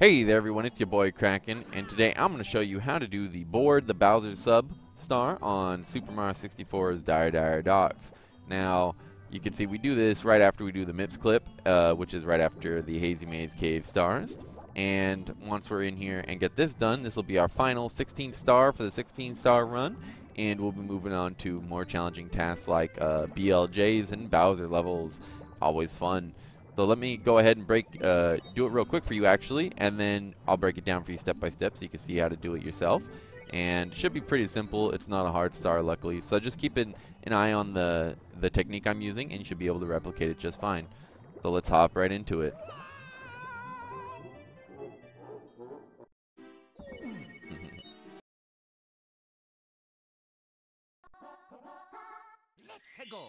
Hey there everyone, it's your boy Kraken, and today I'm going to show you how to do the board the Bowser sub star on Super Mario 64's Dire Dire Docks. Now, you can see we do this right after we do the MIPS clip, uh, which is right after the Hazy Maze Cave stars. And once we're in here and get this done, this will be our final 16 star for the 16 star run, and we'll be moving on to more challenging tasks like uh, BLJs and Bowser levels. Always fun. So let me go ahead and break, uh, do it real quick for you actually, and then I'll break it down for you step by step so you can see how to do it yourself. And it should be pretty simple. It's not a hard star, luckily. So just keep an, an eye on the, the technique I'm using, and you should be able to replicate it just fine. So let's hop right into it. Let's go.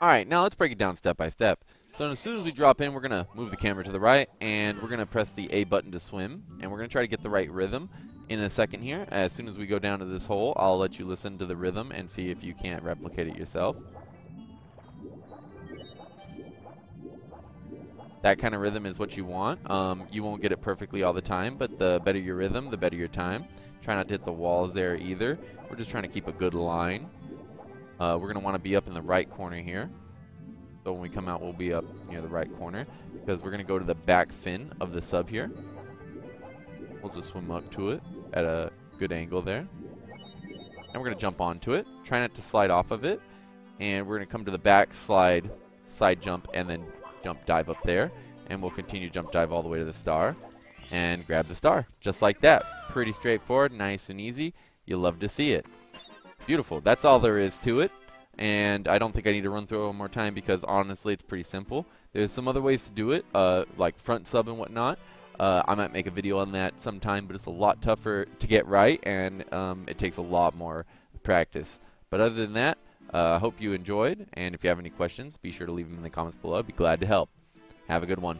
Alright, now let's break it down step by step. So as soon as we drop in, we're going to move the camera to the right, and we're going to press the A button to swim, and we're going to try to get the right rhythm in a second here. As soon as we go down to this hole, I'll let you listen to the rhythm and see if you can't replicate it yourself. That kind of rhythm is what you want. Um, you won't get it perfectly all the time, but the better your rhythm, the better your time. Try not to hit the walls there either. We're just trying to keep a good line. Uh, we're going to want to be up in the right corner here. So when we come out, we'll be up near the right corner because we're going to go to the back fin of the sub here. We'll just swim up to it at a good angle there. And we're going to jump onto it. Try not to slide off of it. And we're going to come to the back slide, side jump, and then jump dive up there. And we'll continue jump dive all the way to the star and grab the star. Just like that. Pretty straightforward, nice and easy. You'll love to see it. Beautiful. That's all there is to it. And I don't think I need to run through it one more time because honestly, it's pretty simple. There's some other ways to do it, uh, like front sub and whatnot. Uh, I might make a video on that sometime, but it's a lot tougher to get right, and um, it takes a lot more practice. But other than that, I uh, hope you enjoyed, and if you have any questions, be sure to leave them in the comments below. I'd be glad to help. Have a good one.